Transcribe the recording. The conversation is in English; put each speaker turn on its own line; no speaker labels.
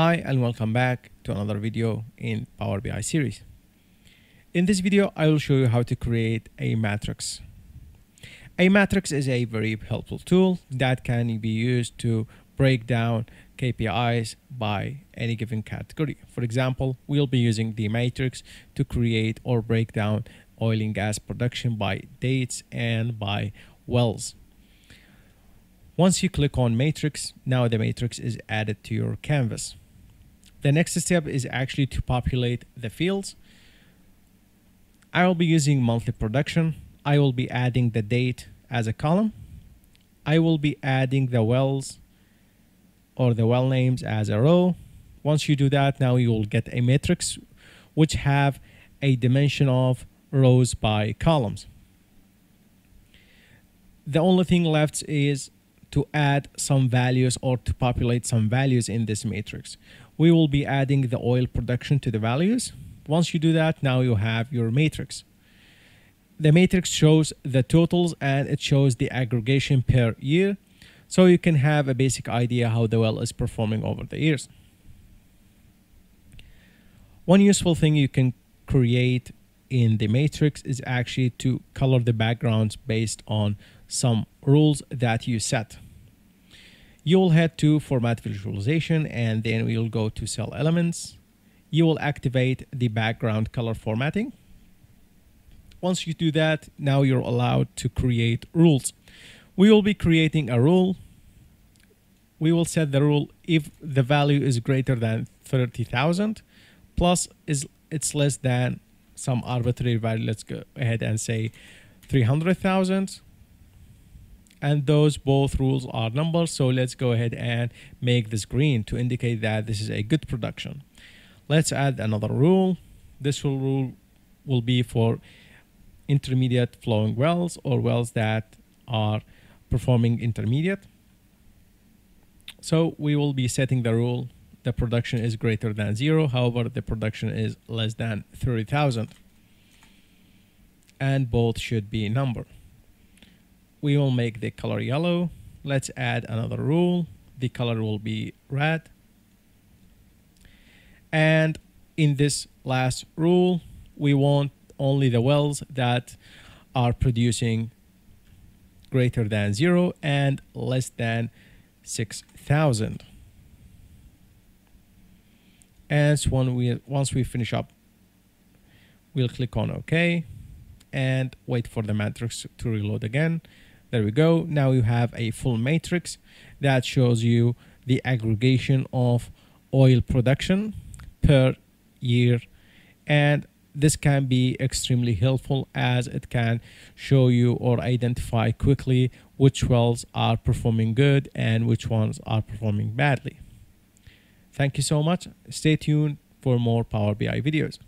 Hi and welcome back to another video in Power BI series. In this video, I will show you how to create a matrix. A matrix is a very helpful tool that can be used to break down KPIs by any given category. For example, we'll be using the matrix to create or break down oil and gas production by dates and by wells. Once you click on matrix, now the matrix is added to your canvas. The next step is actually to populate the fields. I will be using monthly production. I will be adding the date as a column. I will be adding the wells or the well names as a row. Once you do that, now you will get a matrix which have a dimension of rows by columns. The only thing left is to add some values or to populate some values in this matrix. We will be adding the oil production to the values. Once you do that, now you have your matrix. The matrix shows the totals and it shows the aggregation per year. So you can have a basic idea how the well is performing over the years. One useful thing you can create in the matrix is actually to color the backgrounds based on some rules that you set. You will head to format visualization and then we will go to cell elements. You will activate the background color formatting. Once you do that, now you're allowed to create rules. We will be creating a rule. We will set the rule if the value is greater than 30,000 plus is it's less than some arbitrary value. Let's go ahead and say 300,000 and those both rules are numbers so let's go ahead and make this green to indicate that this is a good production. Let's add another rule. This rule will be for intermediate flowing wells or wells that are performing intermediate. So we will be setting the rule the production is greater than zero however the production is less than 30,000 and both should be number we will make the color yellow. Let's add another rule. The color will be red. And in this last rule, we want only the wells that are producing greater than zero and less than 6,000. And when we, once we finish up, we'll click on OK and wait for the matrix to reload again. There we go. Now you have a full matrix that shows you the aggregation of oil production per year. And this can be extremely helpful as it can show you or identify quickly which wells are performing good and which ones are performing badly. Thank you so much. Stay tuned for more Power BI videos.